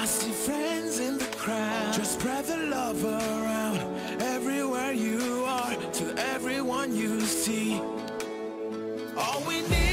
I see friends in the crowd. Just spread the love around. Everywhere you are To everyone you see. All we need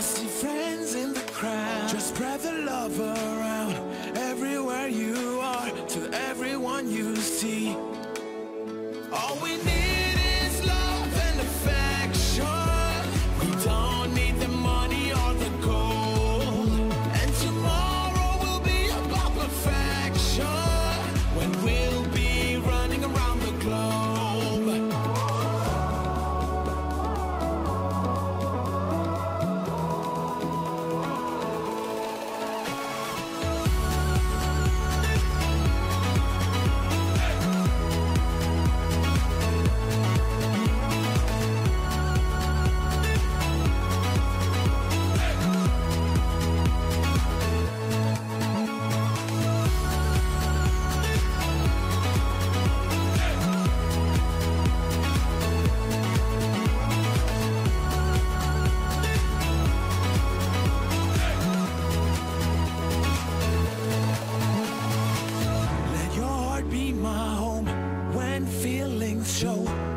see friends in the crowd. Just spread the love around everywhere you are to everyone you see. All we need. show.